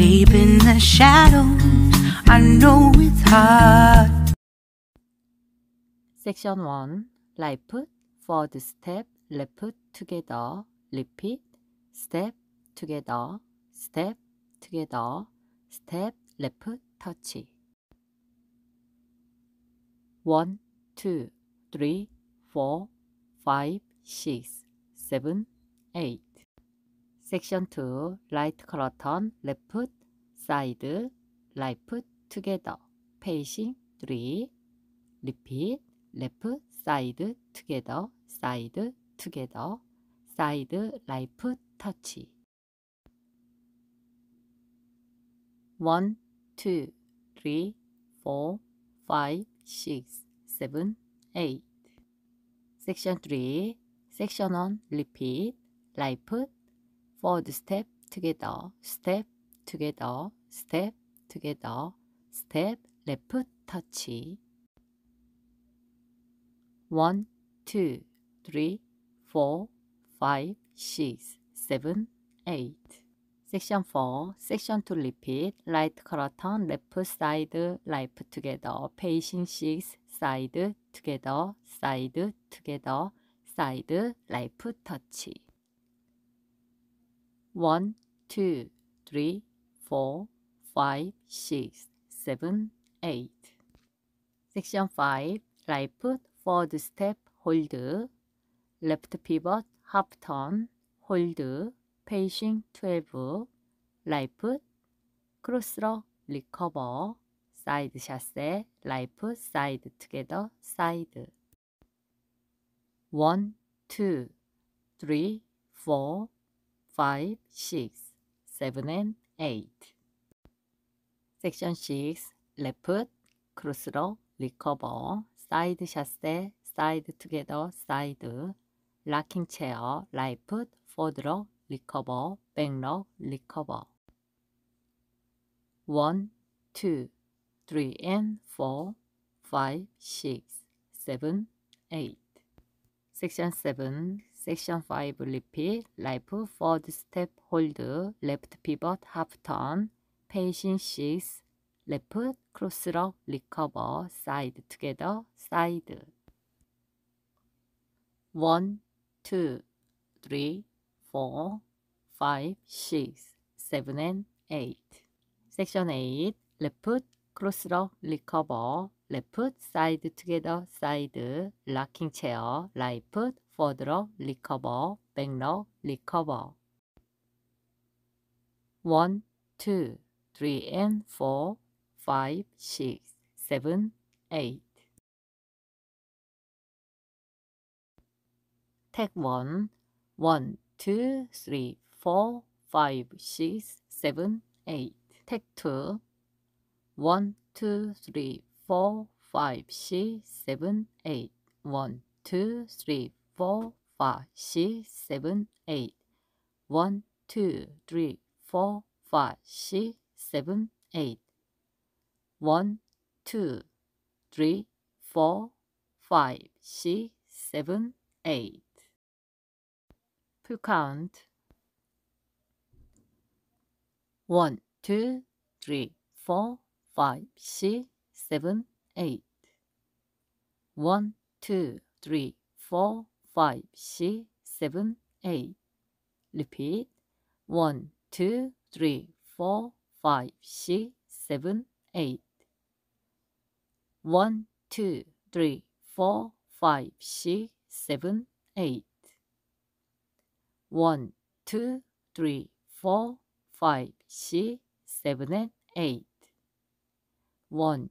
Deep in the shadows, I know it's hard. 섹션 1 Life, Forward Step, Left Together, Repeat, Step Together, Step Together, Step Left Touch. 1, 2, 3, 4, 5, 6, 7, 8 섹션 2 라이트 커러 턴, 레프트, 사이드, 라이프, 투게더 페이싱 3 리핏, 레프, 사이드, 투게더 사이드, 투게더 사이드, 라이프, 터치 1, 2, 3, 4, 5, 6, 7, 8 섹션 3 섹션 1, 리핏, 라이프, 포워드 스텝, 투게더, 스텝, 투게더, 스텝, 투게더, 스텝, 레프, 터치 1, 2, 3, 4, 5, 6, 7, 8 섹션 4, 섹션 2 repeat, right color turn, left side, life together, patient 6, side, together, side, together, 사이드 라이프 터치 1, 2, 3, 4, 5, 6, 7, 8 섹션 5 라이프 포드 스텝 홀드 레프트 피벗 하턴 홀드 페이싱 12 라이프 크로스러 리커버 사이드 샷세 라이프 사이드 투게더 사이드 1, 2, 3, 4, 5, 6, 7, and 8. Section 6, left, row, recover, side 샷에, side together, side, rocking chair, right, forward로, recover, row, recover. 1, 2, 3, and 4, 5, 6, 7, 8. 섹션 7, 섹션 5 리핏, 라이프, 포드 스텝 홀드, 레프트 피벗, 하프 턴, 페이싱 6, 레프, 크로스럭, 리커버, 사이드 투게더, 사이드 1, 2, 3, 4, 5, 6, 7 and 8 섹션 8, 레프, 크로스럭, 리커버, left, side together, side, rocking chair, right, forward, recover, backward, recover. One, two, three, and four, five, six, seven, eight. Take 1, 1, Take 2, four, five, six, seven, eight. One, two, three, four, five, six, seven, eight. One, two, three, four, five, six, seven, eight. One, two, three, four, five, six, seven, eight. To count. One, two, three, four, five, six, seven, eight. One, two, three, four, five, six, seven, eight. Repeat. One, two, three, four, five, six, seven, eight. One, two, three, four, five, six, seven, eight. One, two, three, four, five, six, seven, and eight. One,